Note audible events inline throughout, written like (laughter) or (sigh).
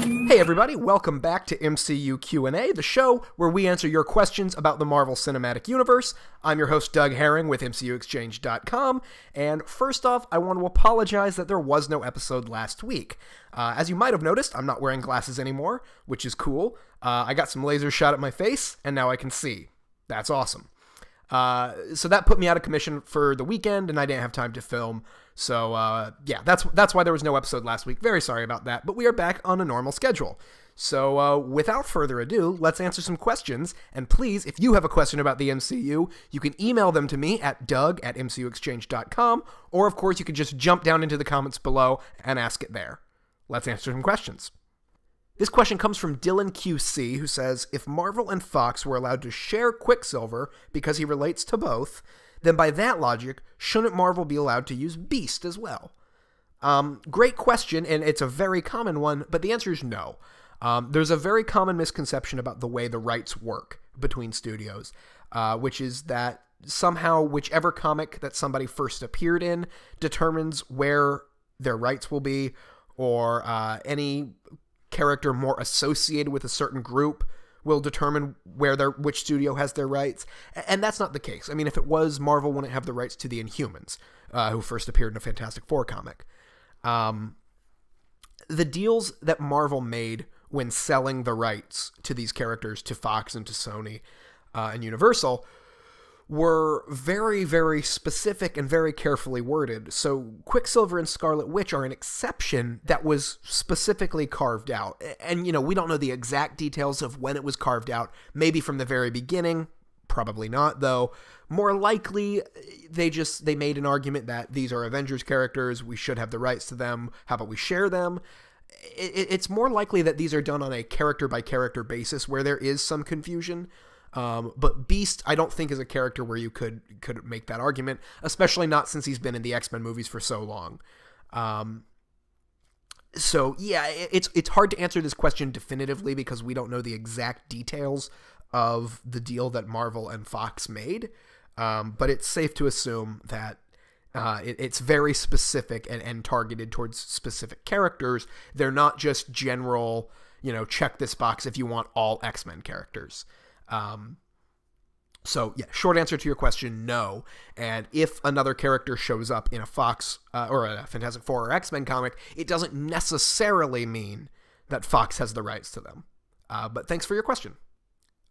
Hey everybody, welcome back to MCU Q&A, the show where we answer your questions about the Marvel Cinematic Universe. I'm your host Doug Herring with MCUExchange.com, and first off, I want to apologize that there was no episode last week. Uh, as you might have noticed, I'm not wearing glasses anymore, which is cool. Uh, I got some laser shot at my face, and now I can see. That's awesome. Uh, so that put me out of commission for the weekend, and I didn't have time to film. So uh, yeah, that's that's why there was no episode last week. Very sorry about that, but we are back on a normal schedule. So uh, without further ado, let's answer some questions. And please, if you have a question about the MCU, you can email them to me at doug at mcuexchange.com, or of course you can just jump down into the comments below and ask it there. Let's answer some questions. This question comes from Dylan QC, who says If Marvel and Fox were allowed to share Quicksilver because he relates to both, then by that logic, shouldn't Marvel be allowed to use Beast as well? Um, great question, and it's a very common one, but the answer is no. Um, there's a very common misconception about the way the rights work between studios, uh, which is that somehow whichever comic that somebody first appeared in determines where their rights will be, or uh, any character more associated with a certain group will determine where their which studio has their rights, and that's not the case. I mean, if it was, Marvel wouldn't have the rights to the Inhumans, uh, who first appeared in a Fantastic Four comic. Um, the deals that Marvel made when selling the rights to these characters to Fox and to Sony uh, and Universal were very, very specific and very carefully worded. So Quicksilver and Scarlet Witch are an exception that was specifically carved out. And, you know, we don't know the exact details of when it was carved out. Maybe from the very beginning. Probably not, though. More likely, they just they made an argument that these are Avengers characters. We should have the rights to them. How about we share them? It's more likely that these are done on a character by character basis where there is some confusion. Um, but Beast, I don't think is a character where you could could make that argument, especially not since he's been in the X Men movies for so long. Um, so yeah, it's it's hard to answer this question definitively because we don't know the exact details of the deal that Marvel and Fox made. Um, but it's safe to assume that uh, it, it's very specific and, and targeted towards specific characters. They're not just general, you know, check this box if you want all X Men characters. Um, so yeah, short answer to your question, no. And if another character shows up in a Fox uh, or a Fantastic Four or X Men comic, it doesn't necessarily mean that Fox has the rights to them. Uh, but thanks for your question.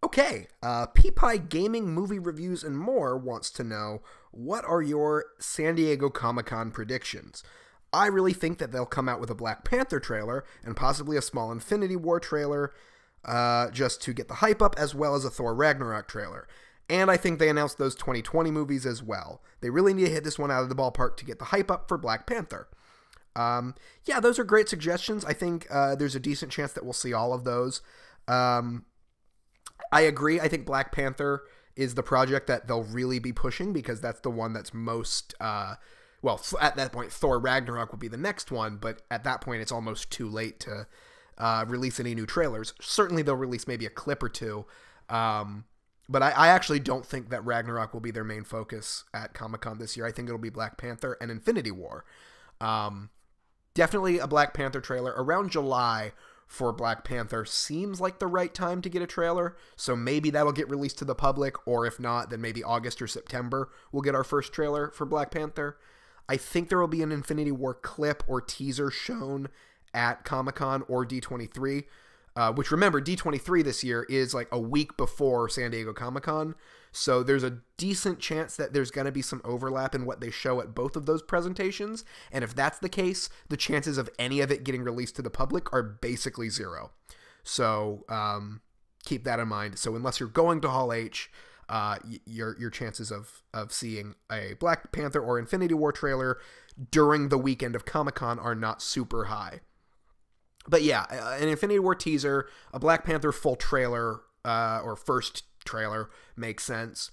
Okay, uh, Pie Gaming Movie Reviews and More wants to know what are your San Diego Comic Con predictions? I really think that they'll come out with a Black Panther trailer and possibly a small Infinity War trailer uh, just to get the hype up, as well as a Thor Ragnarok trailer. And I think they announced those 2020 movies as well. They really need to hit this one out of the ballpark to get the hype up for Black Panther. Um, yeah, those are great suggestions. I think uh, there's a decent chance that we'll see all of those. Um, I agree. I think Black Panther is the project that they'll really be pushing because that's the one that's most. Uh, well, at that point, Thor Ragnarok will be the next one, but at that point, it's almost too late to uh, release any new trailers. Certainly, they'll release maybe a clip or two. Um, but I, I, actually don't think that Ragnarok will be their main focus at Comic Con this year. I think it'll be Black Panther and Infinity War. Um, definitely a Black Panther trailer around July for Black Panther seems like the right time to get a trailer. So maybe that'll get released to the public, or if not, then maybe August or September we'll get our first trailer for Black Panther. I think there will be an Infinity War clip or teaser shown at Comic Con or D23. Uh, which remember, D23 this year is like a week before San Diego Comic Con. So there's a decent chance that there's going to be some overlap in what they show at both of those presentations. And if that's the case, the chances of any of it getting released to the public are basically zero. So um, keep that in mind. So unless you're going to Hall H, uh, your your chances of of seeing a Black Panther or Infinity War trailer during the weekend of Comic Con are not super high but yeah, uh, an Infinity War teaser, a Black Panther full trailer uh, or first trailer makes sense.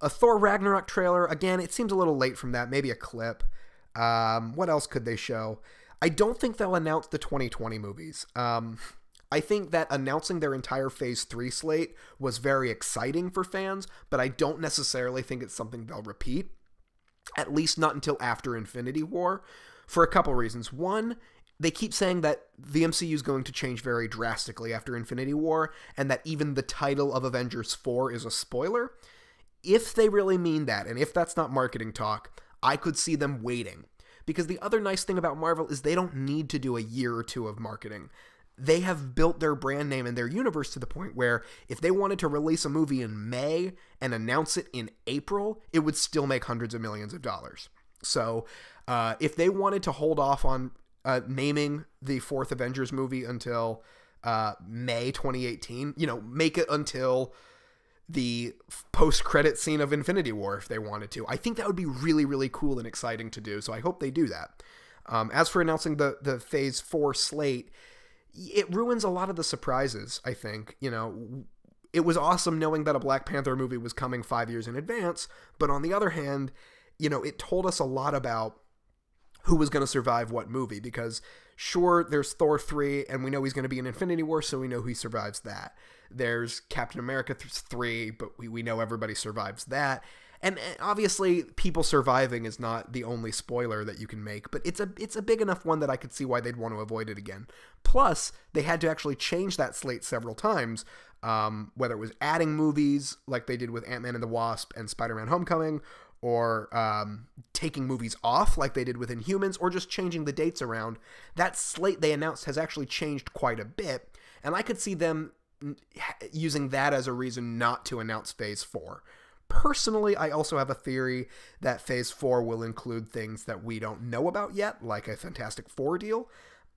A Thor Ragnarok trailer, again, it seems a little late from that. Maybe a clip. Um, what else could they show? I don't think they'll announce the 2020 movies. Um, I think that announcing their entire Phase 3 slate was very exciting for fans, but I don't necessarily think it's something they'll repeat. At least not until after Infinity War, for a couple reasons. One, they keep saying that the MCU is going to change very drastically after Infinity War, and that even the title of Avengers 4 is a spoiler. If they really mean that, and if that's not marketing talk, I could see them waiting. Because the other nice thing about Marvel is they don't need to do a year or two of marketing. They have built their brand name and their universe to the point where if they wanted to release a movie in May and announce it in April, it would still make hundreds of millions of dollars. So, uh, if they wanted to hold off on uh, naming the fourth Avengers movie until uh, May 2018. You know, make it until the post credit scene of Infinity War if they wanted to. I think that would be really, really cool and exciting to do. So I hope they do that. Um, as for announcing the the Phase Four slate, it ruins a lot of the surprises. I think you know. It was awesome knowing that a Black Panther movie was coming five years in advance, but on the other hand, you know, it told us a lot about who was going to survive what movie because sure there's Thor 3 and we know he's going to be in Infinity War so we know he survives that. There's Captain America 3 but we, we know everybody survives that. And obviously people surviving is not the only spoiler that you can make, but it's a it's a big enough one that I could see why they'd want to avoid it again. Plus, they had to actually change that slate several times, um, whether it was adding movies like they did with Ant-Man and the Wasp and Spider-Man Homecoming or um, taking movies off like they did with Inhumans, or just changing the dates around. That slate they announced has actually changed quite a bit, and I could see them using that as a reason not to announce Phase 4. Personally, I also have a theory that Phase 4 will include things that we don't know about yet, like a Fantastic Four deal.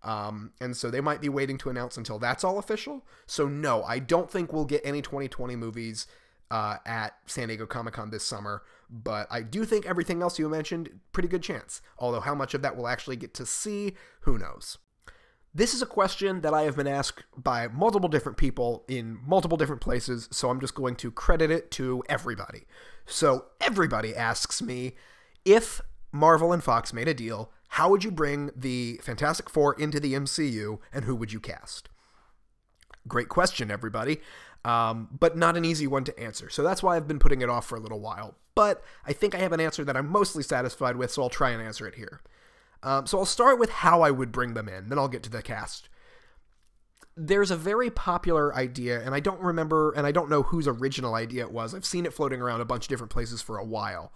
Um, and so they might be waiting to announce until that's all official. So, no, I don't think we'll get any 2020 movies uh, at San Diego Comic Con this summer. But I do think everything else you mentioned, pretty good chance. Although how much of that we'll actually get to see, who knows. This is a question that I have been asked by multiple different people in multiple different places, so I'm just going to credit it to everybody. So everybody asks me if Marvel and Fox made a deal, how would you bring the Fantastic Four into the MCU and who would you cast? Great question, everybody um, but not an easy one to answer. So that's why I've been putting it off for a little while. But I think I have an answer that I'm mostly satisfied with, so I'll try and answer it here. Um, so I'll start with how I would bring them in, then I'll get to the cast. There's a very popular idea, and I don't remember, and I don't know whose original idea it was. I've seen it floating around a bunch of different places for a while.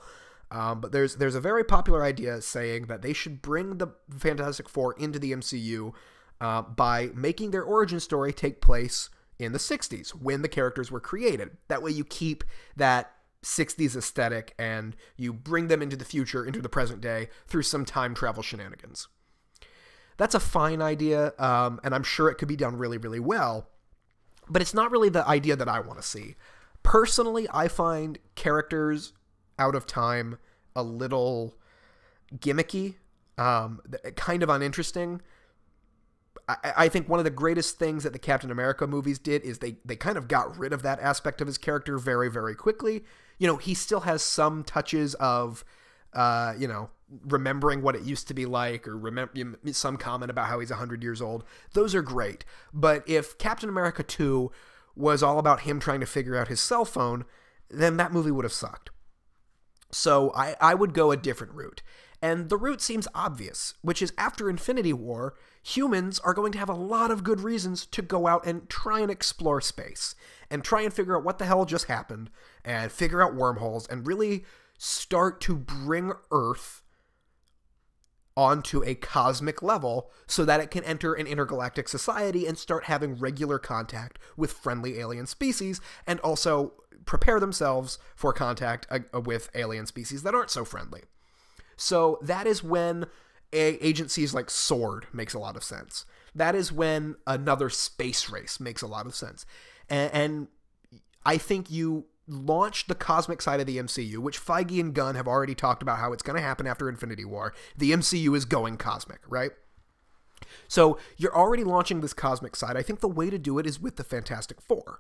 Um, but there's there's a very popular idea saying that they should bring the Fantastic Four into the MCU uh, by making their origin story take place in the 60s when the characters were created. That way you keep that 60s aesthetic and you bring them into the future, into the present day through some time travel shenanigans. That's a fine idea, um, and I'm sure it could be done really, really well, but it's not really the idea that I want to see. Personally, I find characters out of time a little gimmicky, um, kind of uninteresting. I, I think one of the greatest things that the Captain America movies did is they they kind of got rid of that aspect of his character very very quickly. You know, he still has some touches of, uh, you know, remembering what it used to be like or remember some comment about how he's 100 years old. Those are great. But if captain america 2 was all about him trying to figure out his cell phone then that movie would have sucked. So i, I would go a different route. And the route seems obvious, which is after Infinity War, humans are going to have a lot of good reasons to go out and try and explore space and try and figure out what the hell just happened and figure out wormholes and really start to bring Earth onto a cosmic level so that it can enter an intergalactic society and start having regular contact with friendly alien species and also prepare themselves for contact uh, with alien species that aren't so friendly. So that is when a- agencies like Sword makes a lot of sense. That is when another space race makes a lot of sense. And, and I think you launched the cosmic side of the MCU, which Feige and Gunn have already talked about how it's going to happen after Infinity War. The MCU is going cosmic, right? So you're already launching this cosmic side. I think the way to do it is with the Fantastic Four.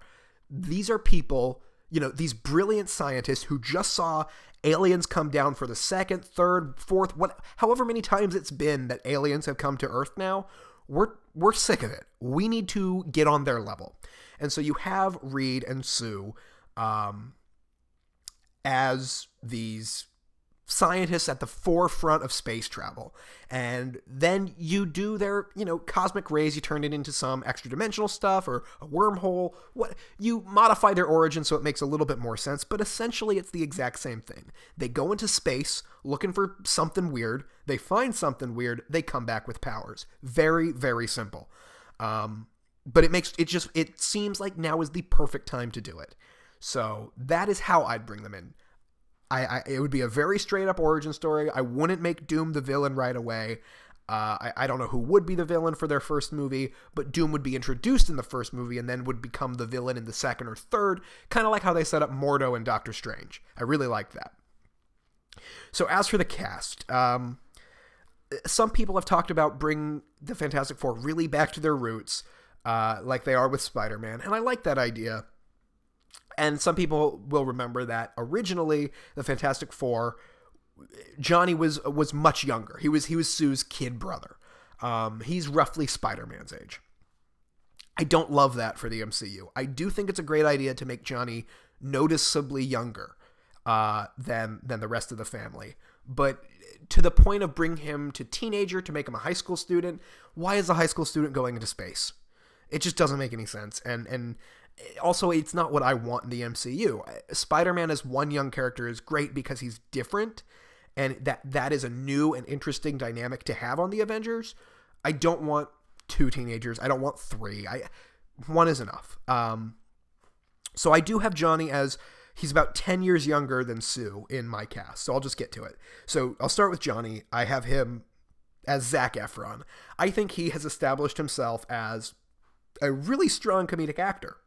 These are people you know, these brilliant scientists who just saw aliens come down for the second, third, fourth, what however many times it's been that aliens have come to Earth now, we're we're sick of it. We need to get on their level. And so you have Reed and Sue um, as these scientists at the forefront of space travel. And then you do their, you know, cosmic rays, you turn it into some extra dimensional stuff or a wormhole. What you modify their origin so it makes a little bit more sense, but essentially it's the exact same thing. They go into space looking for something weird, they find something weird, they come back with powers. Very, very simple. Um, but it makes it just it seems like now is the perfect time to do it. So that is how I'd bring them in. I, I, it would be a very straight up origin story. I wouldn't make Doom the villain right away. Uh, I, I don't know who would be the villain for their first movie, but Doom would be introduced in the first movie and then would become the villain in the second or third, kind of like how they set up Mordo and Doctor Strange. I really like that. So as for the cast, um, some people have talked about bringing the Fantastic Four really back to their roots, uh, like they are with Spider Man, and I like that idea. And some people will remember that originally the Fantastic Four, Johnny was was much younger. He was he was Sue's kid brother. Um, he's roughly Spider Man's age. I don't love that for the MCU. I do think it's a great idea to make Johnny noticeably younger uh, than than the rest of the family. But to the point of bring him to teenager to make him a high school student, why is a high school student going into space? It just doesn't make any sense. And and also it's not what I want in the MCU. Spider-Man as one young character is great because he's different and that that is a new and interesting dynamic to have on the Avengers. I don't want two teenagers. I don't want three. I one is enough. Um so I do have Johnny as he's about 10 years younger than Sue in my cast. So I'll just get to it. So I'll start with Johnny. I have him as Zac Efron. I think he has established himself as a really strong comedic actor.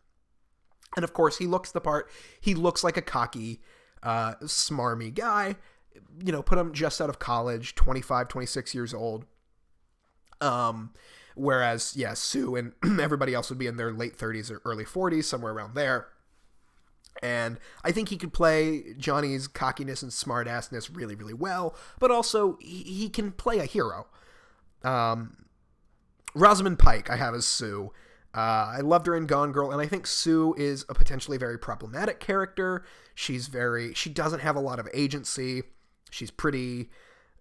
And of course, he looks the part. He looks like a cocky, uh, smarmy guy. You know, put him just out of college, 25, 26 years old. Um, whereas, yeah, Sue and (clears throat) everybody else would be in their late 30s or early 40s, somewhere around there. And I think he could play Johnny's cockiness and smartassness really, really well, but also he, he can play a hero. Um, Rosamund Pike, I have as Sue. Uh, I loved her in Gone Girl, and I think Sue is a potentially very problematic character. She's very, she doesn't have a lot of agency. She's pretty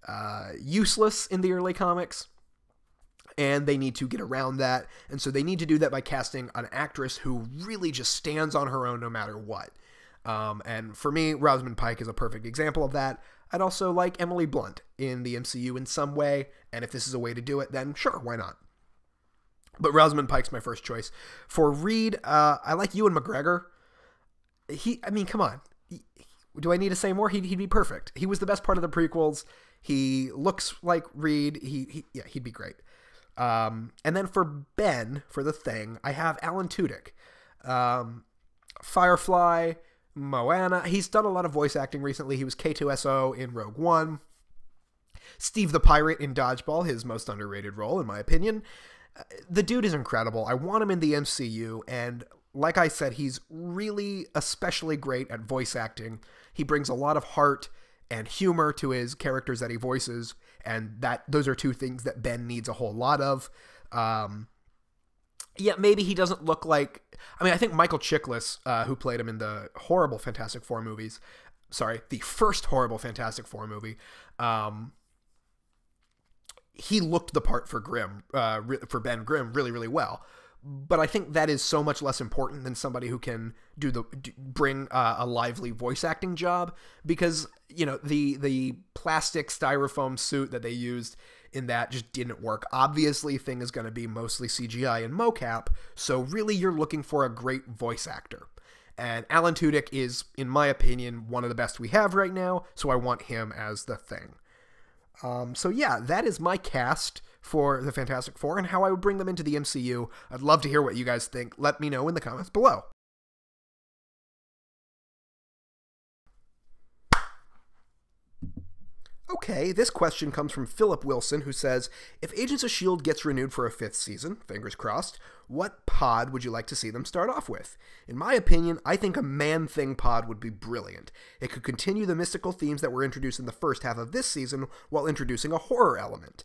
uh, useless in the early comics, and they need to get around that. And so they need to do that by casting an actress who really just stands on her own no matter what. Um, and for me, Rosamund Pike is a perfect example of that. I'd also like Emily Blunt in the MCU in some way, and if this is a way to do it, then sure, why not? But Rosamund Pike's my first choice. For Reed, uh, I like Ewan McGregor. He, I mean, come on. He, do I need to say more? He'd, he'd be perfect. He was the best part of the prequels. He looks like Reed. He, he yeah, he'd be great. Um, and then for Ben, for the thing, I have Alan Tudyk. Um, Firefly, Moana. He's done a lot of voice acting recently. He was K2SO in Rogue One. Steve the Pirate in Dodgeball, his most underrated role, in my opinion the dude is incredible. I want him in the MCU, and like I said, he's really especially great at voice acting. He brings a lot of heart and humor to his characters that he voices, and that those are two things that Ben needs a whole lot of. Um, yeah, maybe he doesn't look like. I mean, I think Michael Chiklis, uh, who played him in the horrible Fantastic Four movies, sorry, the first horrible Fantastic Four movie, um, he looked the part for Grimm, uh, for Ben Grimm, really, really well. But I think that is so much less important than somebody who can do the do, bring uh, a lively voice acting job because you know the the plastic styrofoam suit that they used in that just didn't work. Obviously, thing is going to be mostly CGI and mocap, so really you're looking for a great voice actor. And Alan Tudyk is, in my opinion, one of the best we have right now, so I want him as the thing. Um, so yeah, that is my cast for the Fantastic Four and how I would bring them into the MCU. I'd love to hear what you guys think. Let me know in the comments below. Okay, this question comes from Philip Wilson, who says If Agents of S.H.I.E.L.D. gets renewed for a fifth season, fingers crossed, what pod would you like to see them start off with? In my opinion, I think a Man Thing pod would be brilliant. It could continue the mystical themes that were introduced in the first half of this season while introducing a horror element.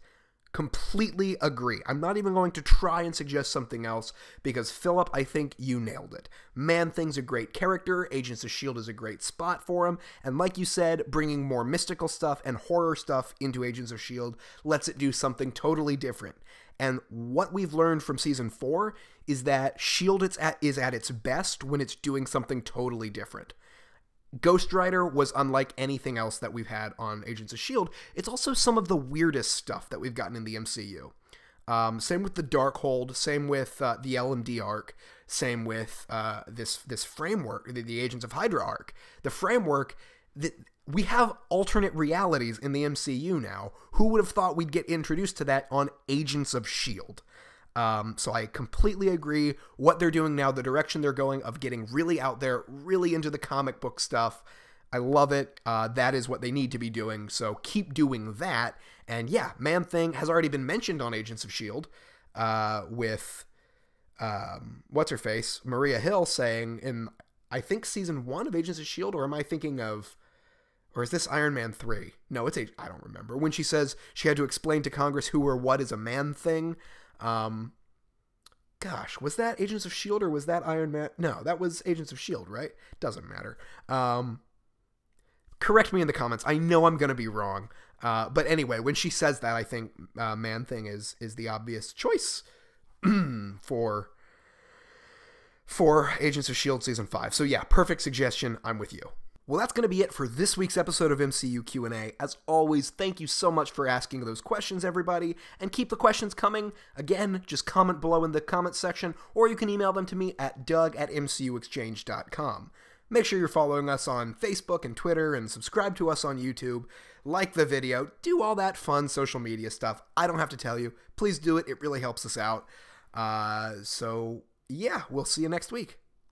Completely agree. I'm not even going to try and suggest something else because Philip, I think you nailed it. Man Thing's a great character, Agents of S.H.I.E.L.D. is a great spot for him, and like you said, bringing more mystical stuff and horror stuff into Agents of S.H.I.E.L.D. lets it do something totally different. And what we've learned from season four is that S.H.I.E.L.D. is at, is at its best when it's doing something totally different. Ghost Rider was unlike anything else that we've had on Agents of S.H.I.E.L.D. It's also some of the weirdest stuff that we've gotten in the MCU. Um, same with the Darkhold, same with uh, the LMD arc, same with uh, this this framework, the, the, Agents of Hydra arc. The framework that we have alternate realities in the MCU now. Who would have thought we'd get introduced to that on Agents of Shield? Um, so I completely agree. What they're doing now, the direction they're going of getting really out there, really into the comic book stuff. I love it. Uh, that is what they need to be doing. So keep doing that. And yeah, Man Thing has already been mentioned on Agents of S.H.I.E.L.D. Uh, with, um, what's her face? Maria Hill saying in, I think, season one of Agents of S.H.I.E.L.D., or am I thinking of or is this Iron Man 3? No, it's a I don't remember. When she says she had to explain to Congress who or what is a man thing. Um, gosh, was that Agents of Shield or was that Iron Man? No, that was Agents of Shield, right? Doesn't matter. Um, correct me in the comments. I know I'm gonna be wrong. Uh, but anyway, when she says that, I think uh, Man Thing is is the obvious choice (clears throat) for for Agents of Shield season five. So yeah, perfect suggestion. I'm with you. Well, that's going to be it for this week's episode of MCU Q&A. As always, thank you so much for asking those questions, everybody, and keep the questions coming. Again, just comment below in the comments section, or you can email them to me at doug at mcuexchange.com. Make sure you're following us on Facebook and Twitter, and subscribe to us on YouTube. Like the video, do all that fun social media stuff. I don't have to tell you. Please do it. It really helps us out. Uh, so, yeah, we'll see you next week.